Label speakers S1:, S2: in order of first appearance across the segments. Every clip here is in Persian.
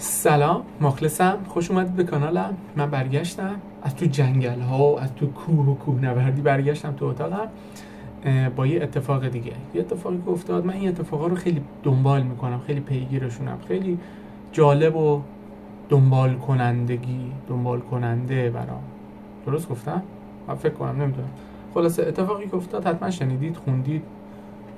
S1: سلام مخلصم. خوش اومدید به کانالم. من برگشتم. از تو جنگل ها از تو کوه و کوه نوردی برگشتم تو اتاقم. با یه اتفاق دیگه. یه اتفاقی که افتاد من این اتفاقا رو خیلی دنبال می‌کنم خیلی پیگیرشونم. خیلی جالب و دنبال کنندگی دنبال کننده برام. درست گفتم؟ من فکر کنم نمی‌دونم. خلاصه اتفاقی که افتاد حتما شنیدید خوندید.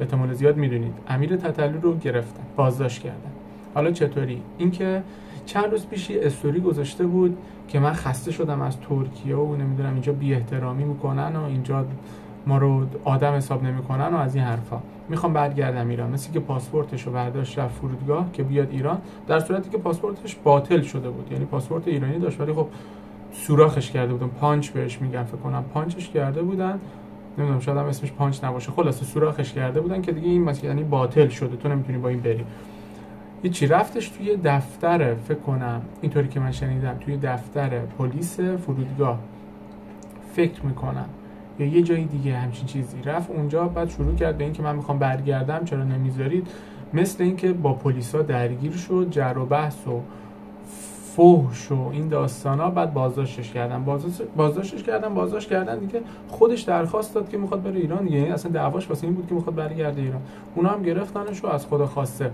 S1: احتمال زیاد می‌دونید. امیر تتلو رو گرفتن بازداشت کردن. حالا چطوری؟ اینکه چند روز پیش استوری گذاشته بود که من خسته شدم از ترکیه و نمی‌دونم اینجا بی احترامی می‌کنن و اینجا ما رو آدم حساب نمی‌کنن و از این حرفا. می‌خوام برگردم ایران. مثل که پاسپورتش رو برداشت رفت فرودگاه که بیاد ایران در صورتی که پاسپورتش باطل شده بود. یعنی پاسپورت ایرانی داشت ولی خب سوراخش کرده بودن. پانچ بهش میگن فکر کنم. پانچش کرده بودن. نمی‌دونم شاید هم اسمش پانچ نباشه. خلاصه سوراخش کرده بودن که دیگه این مثلا یعنی باطل شده. تو نمی‌تونی با این بری. هیچی. رفتش توی دفتر فکر کنم. اینطوری که من شنیدم توی دفتر پلیس فرودگاه. فکر می‌کنم. یا یه جایی دیگه همچین چیزی. رفت اونجا بعد شروع کرد به اینکه من می‌خوام برگردم چرا نمی‌ذارید؟ مثل اینکه با پلیسا درگیر شد جر و بحث و فحش و این داستانا. بعد بازداشتش کردن. بازداشتش کردن بازداشت کردن. دیگه خودش درخواست داد که می‌خواد بره ایران. یعنی اصلا دعواش واسه این بود که می‌خواد برگرده ایران. اونا هم گرفتنش و از خدا خواسته.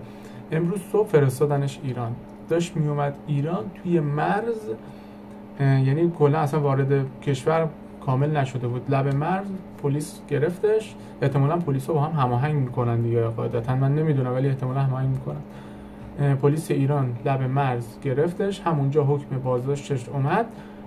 S1: امروز صبح فرستادنش ایران. داشت میومد ایران توی مرز یعنی کلا اصلا وارد کشور کامل نشده بود. لب مرز پلیس گرفتش. احتمالا پلیس با هم هماهنگ می‌کنن دیگه. قاعدتا من نمی‌دونم ولی احتمالا هماهنگ می‌کنن. پلیس ایران لب مرز گرفتش. همونجا حکم بازداشتش اومد.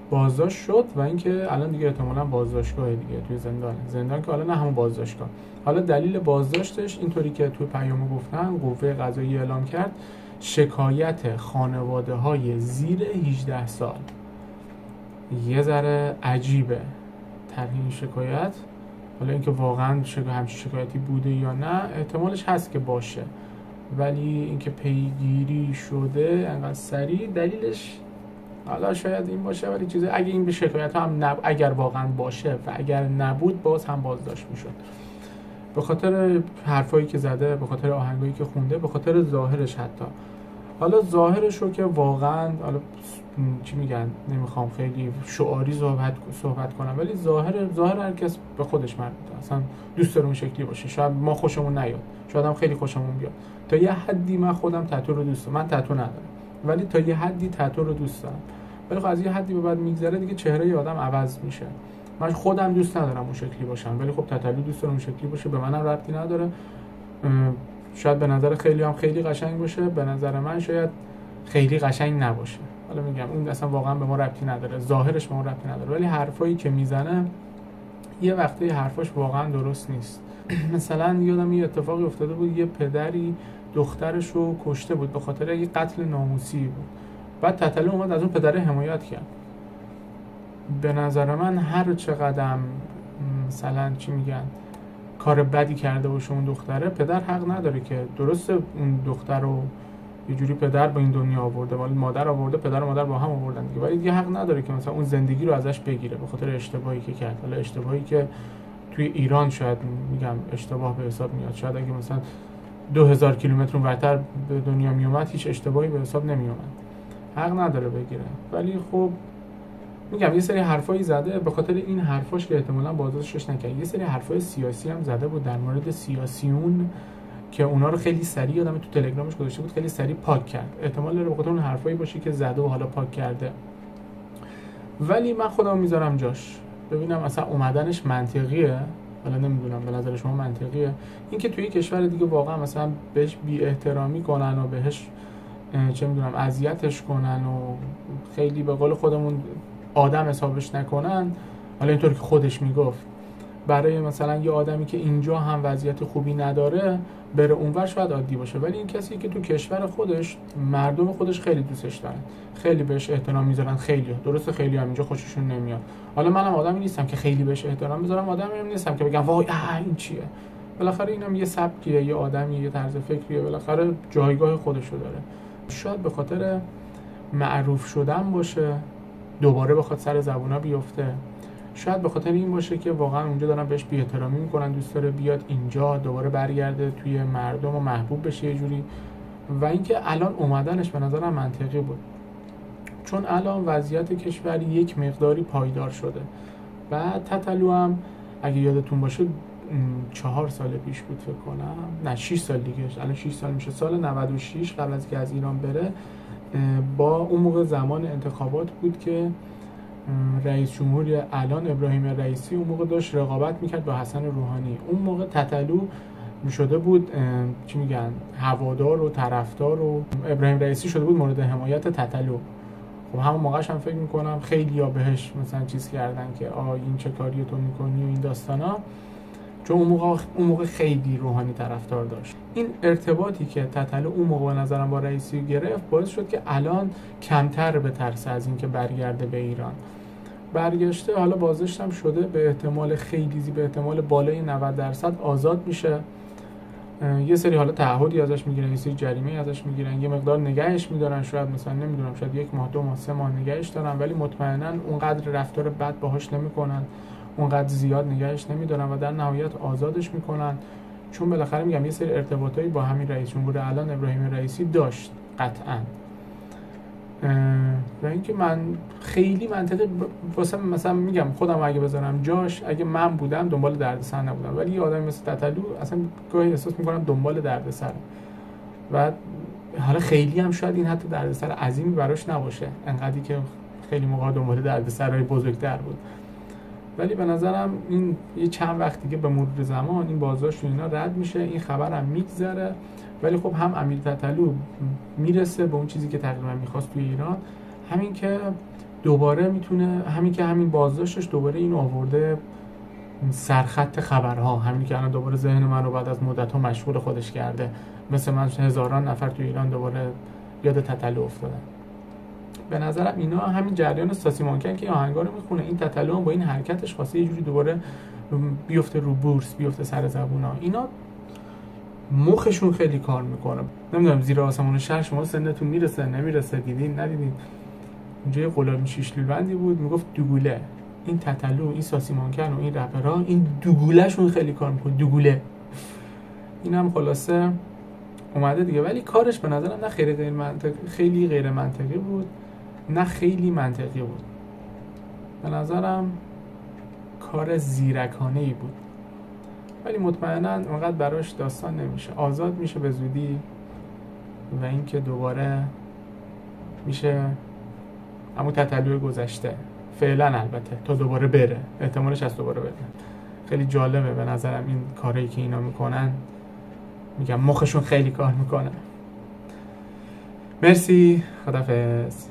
S1: بازداشت شد و اینکه الان دیگه احتمالا بازداشتگاه دیگه توی زندان. زندان که حالا نه همون بازداشتگاه. حالا دلیل بازداشتش اینطوری که توی پیامو گفتن قوه قضایی اعلام کرد شکایت خانواده های زیر 18 سال. یه ذره عجیبه ترهین شکایت. حالا اینکه واقعا همچین شکایتی بوده یا نه احتمالش هست که باشه. ولی اینکه پیگیری شده انقدر سریع دلیلش حالا شاید این باشه ولی چیزی اگه این به شکایت هم نب... اگر واقعا باشه و اگر نبود باز هم بازداشت می‌شد. به خاطر حرفایی که زده به خاطر آهنگایی که خونده به خاطر ظاهرش حتی. حالا ظاهرش رو که واقعا حالا چی میگن؟ نمی‌خوام خیلی شعاری صحبت صحبت کنم ولی ظاهر ظاهر هر کس به خودش مربوطه. اصلا دوست داره اون شکلی باشه. شاید ما خوشمون نیاد. شاید هم خیلی خوشمون بیاد. تا یه حدی من خودم تتو رو دوست دارم من تتو ندارم. ولی تا یه حدی تتو رو دوست دارم. ولی خب از یه حدی به بعد میگذره دیگه چهره آدم عوض میشه. من خودم دوست ندارم اون شکلی باشم ولی خب تتلو دوست دارم اون شکلی باشه به منم ربطی نداره. شاید به نظر خیلی هم خیلی قشنگ باشه به نظر من شاید خیلی قشنگ نباشه. حالا میگم اون اصلا واقعا به ما ربطی نداره ظاهرش به ما ربطی نداره ولی حرفایی که می‌زنه یه وقتی حرفاش واقعا درست نیست. مثلا یادم یه اتفاقی افتاده بود یه پدری دخترش رو کشته بود به خاطر یه قتل ناموسی بود. بعد تتلو اومد از اون پدر حمایت کرد. به نظر من هر چقدر مثلا چی میگن کار بدی کرده باشه اون دختره پدر حق نداره که درسته اون دختر رو یه جوری پدر با این دنیا آورده ولی مادر آورده پدر و مادر با هم آوردن دیگه. ولی دیگه حق نداره که مثلا اون زندگی رو ازش بگیره به خاطر اشتباهی که کرد. حالا اشتباهی که توی ایران شاید میگم اشتباه به حساب میاد. شاید اگه مثلا دو هزار کیلومتر ورتر به دنیا میومد هیچ اشتباهی به حساب نمیومد. حق نداره بگیره. ولی خب میگم یه سری حرفایی زده به خاطر این حرفاش که احتمالا بازداشتش نکرد یه سری حرفای سیاسی هم زده بود در مورد سیاسیون که اونا رو خیلی سریع یادم تو تلگرامش گذاشته بود خیلی سریع پاک کرد. احتمال داره بخاطر اون حرفایی باشه که زده و حالا پاک کرده. ولی من خودم می‌ذارم جاش. ببینم اصلا اومدنش منطقیه. حالا نمی‌دونم به نظر شما منطقیه؟ اینکه توی کشور دیگه واقعا مثلا بهش بی احترامی کنن و بهش چه می‌دونم اذیتش کنن و خیلی به قول خودمون آدم حسابش نکنن. حالا اینطور که خودش می‌گفت. برای مثلا یه آدمی که اینجا هم وضعیت خوبی نداره بره اونور شاید عادی باشه. ولی این کسی که تو کشور خودش مردم خودش خیلی دوستش دارن. خیلی بهش احترام می‌ذارن. خیلی. درسته خیلی هم اینجا خوششون نمیاد. حالا منم آدمی نیستم که خیلی بهش احترام می‌ذارم آدمی هم نیستم که بگم وای این چیه؟ بالاخره اینم یه سبکیه یه آدمی یه طرز فکریه. بالاخره جایگاه خودشو داره. شاید به خاطر معروف شدن باشه دوباره بخواد سر زبونا بیفته. شاید به خاطر این باشه که واقعا اونجا دارن بهش بی احترامی می‌کنن دوست داره بیاد اینجا دوباره برگرده توی مردم و محبوب بشه یه جوری. و اینکه الان اومدنش به نظرم منطقی بود. چون الان وضعیت کشور یک مقداری پایدار شده. و تتلو هم اگه یادتون باشه چهار سال پیش بود فکر کنم. نه 6 سال دیگه. الان 6 سال میشه. سال 96 قبل از که از ایران بره با اون موقع زمان انتخابات بود که رئیس جمهوری الان ابراهیم رئیسی اون موقع داشت رقابت می‌کرد با حسن روحانی. اون موقع تتلو شده بود چی میگن هوادار و طرفدار و ابراهیم رئیسی شده بود مورد حمایت تتلو. خب همون موقعش هم فکر می‌کنم خیلی ها بهش مثلا چیز کردن که آ این چه کاری تو می‌کنی و این داستانا. چون اون موقع, موقع خیلی روحانی طرفدار داشت. این ارتباطی که تتلو اون موقع نظرم با رئیسی گرفت باعث شد که الان کمتر به ترس از اینکه برگرده به ایران. برگشته حالا بازشتم شده به احتمال خیلی به احتمال بالای 90 درصد آزاد میشه. یه سری حالا تعهدی ازش می‌گیرن یه سری جریمه ازش می‌گیرن یه مقدار نگهش میدارن. شاید مثلا نمی‌دونم شاید یک ماه دو ماه سه ماه نگهش دارن ولی مطمئنا اونقدر رفتار بد باهاش نمی‌کنن. اونقدر زیاد نگهش نمیدارن و در نهایت آزادش می‌کنن. چون بالاخره میگم یه سری ارتباطایی با همین رئیس جمهور الان ابراهیم رئیسی داشت قطعا. و اینکه من خیلی منطقه واسه مثلا میگم خودم اگه بذارم جاش اگه من بودم دنبال دردسر نبودم. ولی یه آدمی مثل تتلو اصلا گاهی احساس می‌کنم دنبال دردسر. و حالا خیلی هم شاید این حتی دردسر عظیمی براش نباشه. انقدری که خیلی موقع دنبال دردسرهای بزرگتر بود. ولی به نظرم این یه چند وقت دیگه به مرور زمان این بازداشت اینا رد میشه این خبرم میگذره. ولی خب هم امیر تتلو می‌رسه به اون چیزی که تقریبا می‌خواست توی ایران. همین که دوباره می‌تونه همین که همین بازداشتش دوباره این آورده سرخط خبرها. همین که الان دوباره ذهن من رو بعد از مدت ها مشغول خودش کرده. مثل من هزاران نفر توی ایران دوباره یاد تتلو افتادن. به نظرم اینا همین جریان ساسی مانکن که آهنگا رو می‌خونه. این تتلو با این حرکتش خواسته یه جوری دوباره بیفته رو بورس بیفته سر زبونا اینا مخشون خیلی کار می‌کنه. نمی‌دونم زیر آسمون شهر شما سنتون می‌رسه نمی‌رسه دیدین ندیدین. اونجا یه غلامی شیش بندی بود می‌گفت دوگوله. این تتلو این ساسی مانکن و این رپرها این دوگولهشون خیلی کار می‌کنه. دوگوله. این خلاصه اومده دیگه. ولی کارش به نظرم نه خیلی غیر منطقی خیلی غیر منطقی بود. نه خیلی منطقی بود. به نظرم کار زیرکانه ای بود. ولی مطمئنا اونقدر براش داستان نمیشه. آزاد میشه به زودی و اینکه دوباره میشه همون تطلوی گذشته. فعلا البته تا دوباره بره. احتمالش از دوباره بره. خیلی جالبه به نظرم این کاری که اینا می‌کنن. میگم مخشون خیلی کار می‌کنه. مرسی. خدافظ